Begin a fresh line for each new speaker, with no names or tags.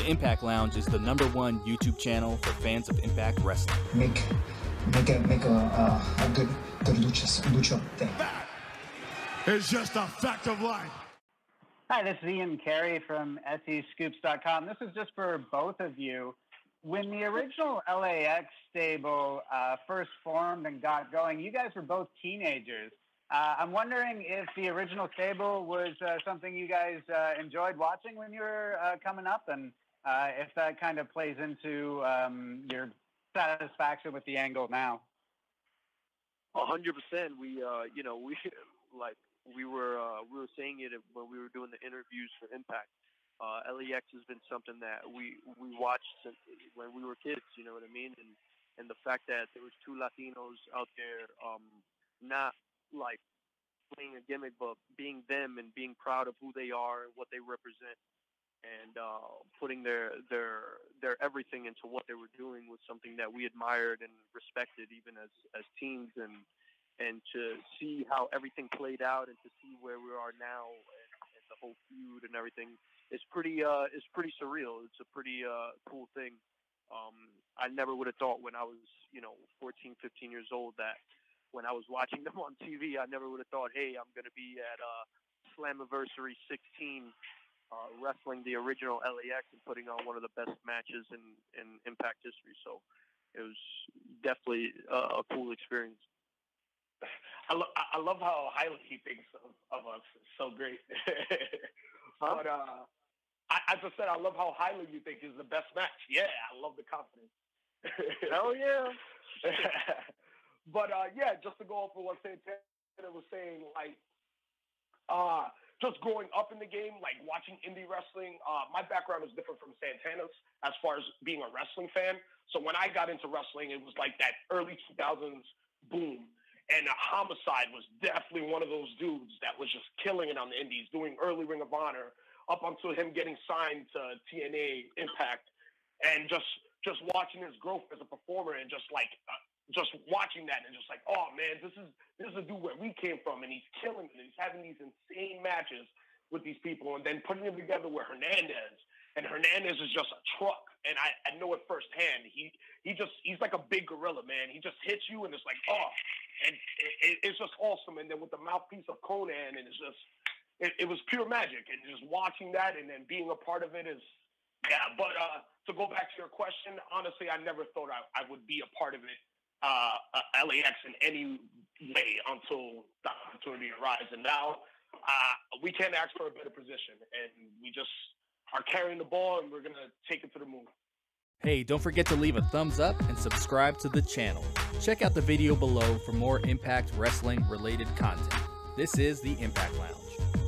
The Impact Lounge is the number one YouTube channel for fans of Impact Wrestling.
Make make a make a, a, a good good lucha lucha thing.
It's just a fact of life.
Hi, this is Ian Carey from SEScoops.com. This is just for both of you. When the original LAX stable uh, first formed and got going, you guys were both teenagers. Uh, I'm wondering if the original stable was uh, something you guys uh, enjoyed watching when you were uh, coming up, and uh, if that kind of plays into um, your satisfaction with the angle now.
A hundred percent. We, uh, you know, we like we were uh, we were saying it when we were doing the interviews for Impact. Uh, LAX has been something that we we watched since when we were kids. You know what I mean? And and the fact that there was two Latinos out there, um, not like playing a gimmick, but being them and being proud of who they are and what they represent, and uh, putting their their their everything into what they were doing was something that we admired and respected even as as teens and and to see how everything played out and to see where we are now and, and the whole feud and everything is pretty uh is pretty surreal. It's a pretty uh cool thing. Um, I never would have thought when I was, you know, 14, 15 years old that when I was watching them on TV, I never would have thought, hey, I'm going to be at uh, Slammiversary 16 uh, wrestling the original LAX and putting on one of the best matches in, in Impact history. So it was definitely uh, a cool experience.
I, lo- I love how highly he thinks of, of us. It's so great.
Huh?
But uh, I, as I said, I love how highly you think is the best match. Yeah, I love the confidence.
Hell yeah.
but uh, yeah, just to go off of what Santana was saying, like uh, just growing up in the game, like watching indie wrestling. Uh, my background is different from Santana's as far as being a wrestling fan. So when I got into wrestling, it was like that early 2000s boom. And Homicide was definitely one of those dudes that was just killing it on the indies, doing early Ring of Honor up until him getting signed to TNA Impact, and just just watching his growth as a performer and just like uh, just watching that and just like, oh man, this is this is a dude where we came from, and he's killing it. And he's having these insane matches with these people, and then putting them together with Hernandez. And Hernandez is just a truck, and I, I know it firsthand. He he just he's like a big gorilla, man. He just hits you, and it's like, oh, and it, it, it's just awesome. And then with the mouthpiece of Konnan, and it's just it, it was pure magic. And just watching that, and then being a part of it is, yeah. But uh, to go back to your question, honestly, I never thought I, I would be a part of it uh, uh, LAX in any way until the opportunity arrives. And now uh, we can't ask for a better position, and we just are carrying the ball, and we're gonna take it to the moon.
Hey, don't forget to leave a thumbs up and subscribe to the channel. Check out the video below for more Impact Wrestling related content. This is the Impact Lounge.